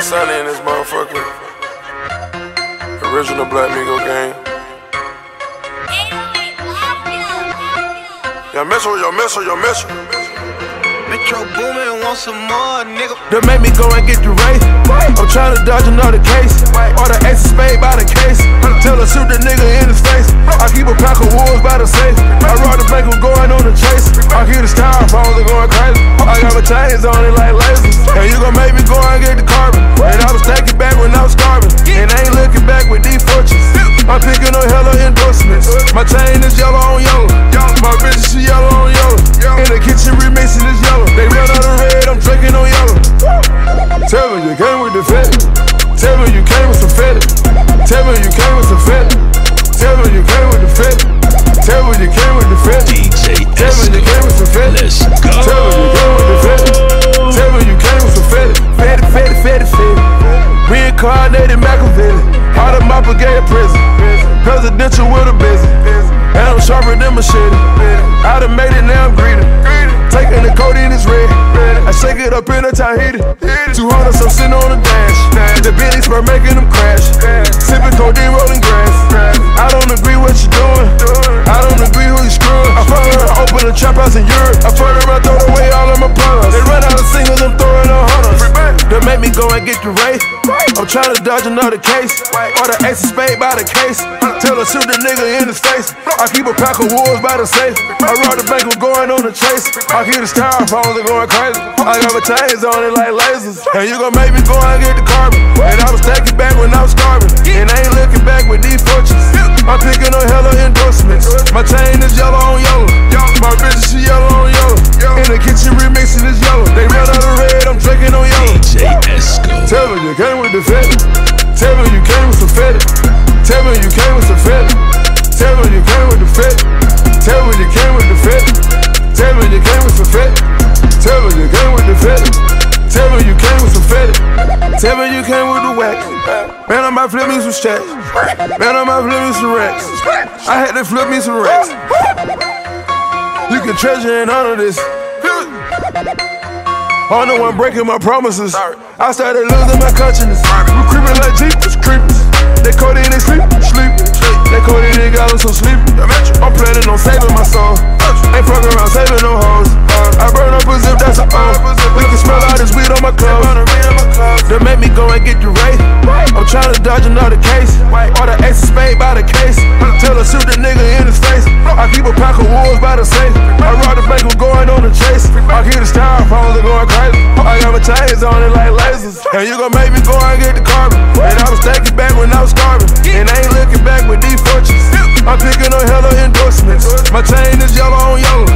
and Sunny in this motherfucker. Original Black Migo game. Yo, Mitchell, yo, Mitchell, yo, Mitchell. Metro Boomin want some more, nigga. That make me go and get the race. I'm trying to dodge another case. Or the ace of spade by the case. Tell her shoot the nigga in his face. I keep a pack of wolves by the safe. I rob the bank, I'm going on the chase. I keep the styrofoams, they going crazy. I got my chains on it like with. Let's go. Tell me you came with the fetty. Tell me you came with some fetty. Fetty, fetty, fetty, fetty. Reincarnated Machiavelli. Out of my brigade prison. Presidential with a busy. And I'm sharper than machete. I done made it, now I'm greedy. Taking the codeine is red. I shake it up in a Tahiti. 200 some sitting on the dash. A trap house in Europe. I fuck around, throw away all of my products. They run out of singles, I'm throwing on hunters. That make me go and get the race. I'm trying to dodge another case. Or the ace of spade by the case. Tell her shoot the nigga in his face. I keep a pack of wolves by the safe. I rob the bank, I'm going on the chase. I keep the styrofoams, they going crazy. I got my chains on it like lasers. And you gon' make me go and get the carbon. And I was taking back when I was starving. And I ain't looking back with these fortunes. I'm came with the fetty. Tell me you came with some fetty. Tell me you came with some fetty. Tell me you came with the fetty. Tell me you came with the fetty. Tell me you came with some fetty. Tell me you came with the fetty. Tell me you came with some fetty. Tell me you came with the wax. Man, I might flip me some stacks. Man, I might flip me some racks. I had to flip me some racks. You can treasure and honor this. I'm the one breaking my promises. I started losing my consciousness. We creeping like jeepers, creepers. They caught it, they sleep, sleep. They caught it, they got us so sleepy. I'm planning on saving my soul. Ain't fucking around saving no hoes. I burn up a zip, that's a O. We can smell all this weed on my clothes. That make me go and get the race. I'm trying to dodge another case. Or the ace of spade by the case. Tell her shoot the nigga in his face. I keep a pack of wolves by the safe. I rob the bank, I'm going on the chase. I keep the styrofoams, they going crazy. I got my chains on it like lasers. And you gon' make me go and get the carbon. And I was taking back when I was starving. And I ain't looking back with these fortunes. I'm picking up hella endorsements. My chain is yellow on yellow.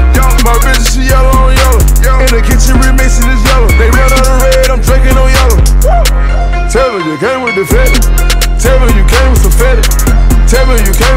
My bitch, she yellow on yellow. In the kitchen remixing is yellow. They run out of red, I'm drinking on yellow. Tell me you came with the fetty. Tell me you came with some fetty. Tell me you came